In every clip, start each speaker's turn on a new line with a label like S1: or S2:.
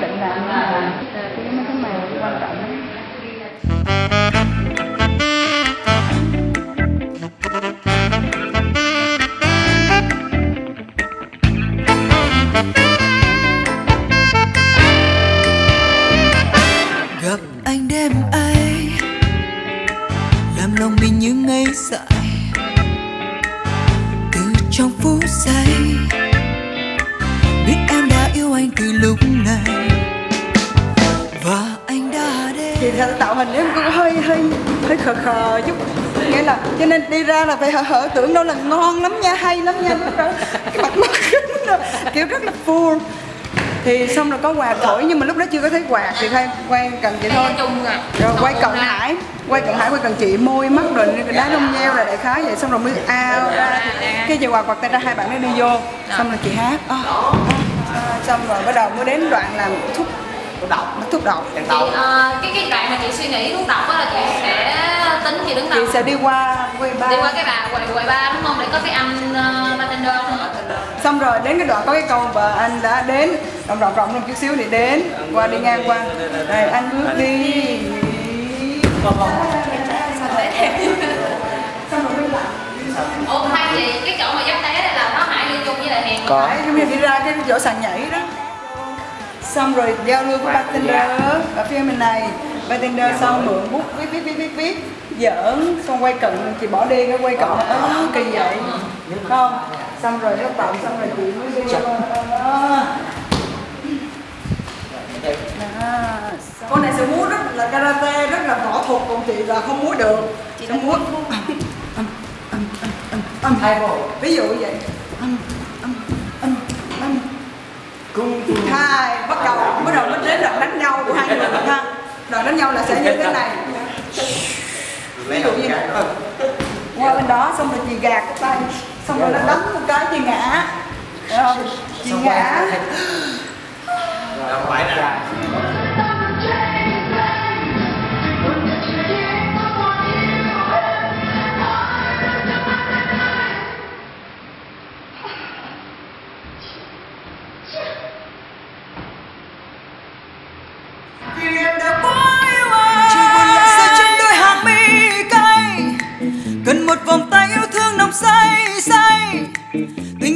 S1: cái định cái mấy cái màu quan trọng lắm.
S2: gặp anh đêm ấy, làm lòng mình như ngây dại từ trong phút giây anh từ lúc này. Và anh đã đến.
S1: Thì thật tạo hình em cũng hơi hơi hơi khờ khờ chút. Nghĩa là cho nên đi ra là phải hở hở tưởng đâu là ngon lắm nha hay lắm nha. Cái mặt mắt kiểu rất là full. Thì xong rồi có quà thổi nhưng mà lúc đó chưa có thấy quà thì thôi quay cần chị thôi. rồi quay cận hải quay cận hải quay cần chị môi mắt rồi đá đông nheo là đại khái vậy. Xong rồi mới ao ra. Cái chị quà quạt tay ra hai bạn nó đi vô. Xong rồi chị hát. Ờ, ờ, xong rồi bắt đầu mới đến đoạn làm thuốc độc thuốc độc.
S3: Thì ờ, cái cái đoạn mà chị suy nghĩ thuốc độc á là chị sẽ tính chị đứng
S1: chị
S3: đầu
S1: sẽ đi qua quay ba
S3: đi qua cái bà quầy quầy ba đúng không? Để có cái anh uh, bartender không
S1: xong rồi đến cái đoạn có cái câu và anh đã đến rộng rộng rộng lên chút xíu thì đến qua đi ngang qua. Đây anh bước đi. Xong rồi mới lại.
S3: Ủa hai chị cái chỗ mà dấp té đây là nó hải liên chung với lại hiền
S4: có
S1: giống như đi ra cái chỗ sàn nhảy đó xong rồi giao lưu với bartender ở phía bên này. Bartender xong mượn bút viết viết viết viết viết giỡn xong quay cận chị bỏ đi cái quay cận. Ơ kỳ vậy. không xong rồi nó tạm xong rồi chị mới đi Đó. con này sẽ múa rất là karate rất là võ thuật còn chị là không múa được. Chị sẽ múa. âm ví dụ vậy hai bắt đầu bắt đầu mới đến đoạn đánh nhau của hai người ha. Đoạn đánh nhau là sẽ như thế này. Ví dụ như này qua bên đó xong rồi chị gạt cái tay xong rồi nó đánh một cái chị ngã. Chị ngã.
S4: phải nè
S2: say say. Tình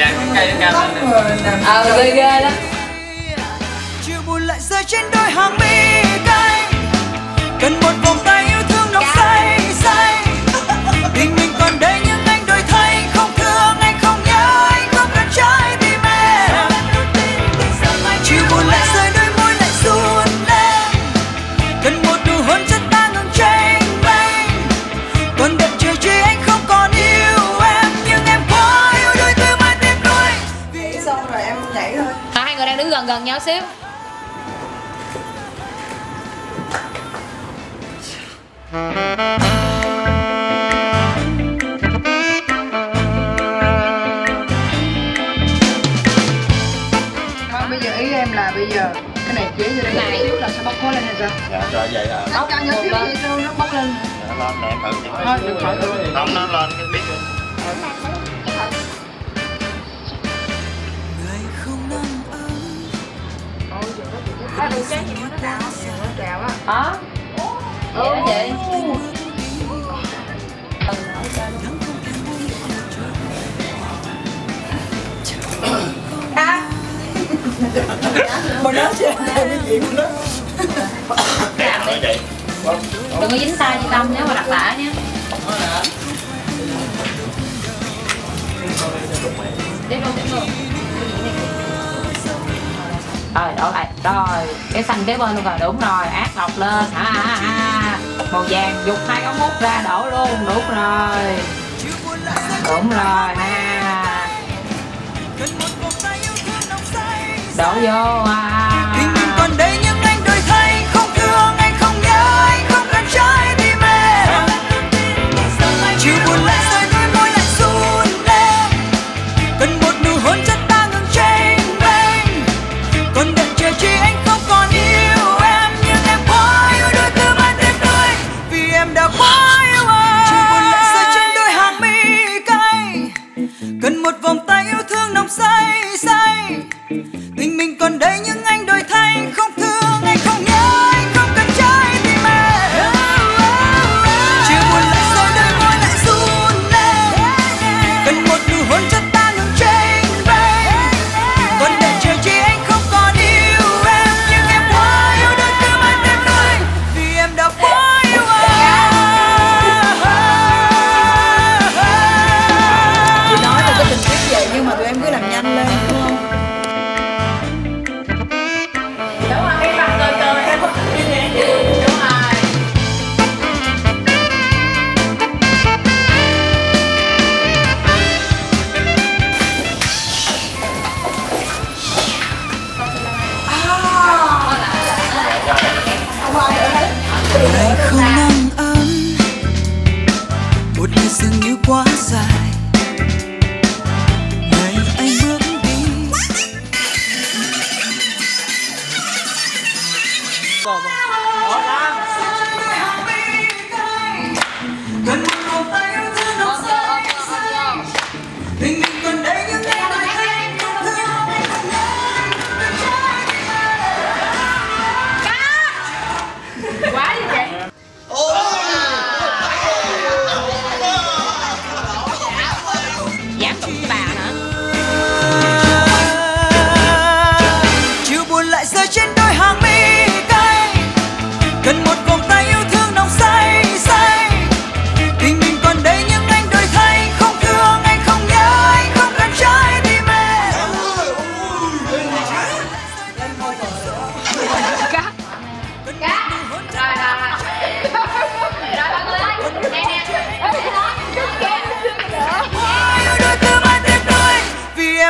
S5: lên
S4: dạ cây cao lên
S3: ờ ghê ghê đó.
S2: Chiều buồn lại rơi trên đôi hàng mi cay. Cần một vòng tay yêu thương nồng say say. Tình mình còn đây nhưng anh đổi thay. Không thương anh không nhớ anh không cần trái tim em chiều buồn lại rơi đôi môi lại run lên. Cần một nụ hôn chân ta ngừng tranh vênh còn đợi chờ chi anh không
S3: gần nhau xíu.
S1: Thôi, bây giờ ý em là bây giờ cái này chế cho đây
S3: Này.
S1: chút là sẽ bốc khói lên hay sao?
S4: Dạ rồi vậy à
S1: nó cho nhỏ xíu gì đâu nó bốc lên.
S4: Dạ, lên để em thử.
S1: Thôi được khỏi
S4: không nó lên cái biết rồi
S3: hả?
S2: Ừ dạ. vậy.
S1: Mà nói chuyện này cái gì mà nó
S3: làm đi
S2: đừng có dính tay chị tâm nếu mà đặt tả nhé. Tiếp luôn tiếp luôn rồi đổ lại rồi cái xanh kế bên luôn rồi đúng rồi ác lọc lên à, à, à. màu vàng dục hai cái mút ra đổ luôn đúng rồi đúng rồi ha đổ vô à.
S6: Father.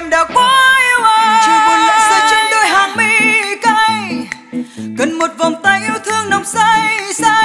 S6: em đã quá yêu anh chỉ buồn lại rơi trên đôi hàng mi cay. Cần một vòng tay yêu thương nồng say say.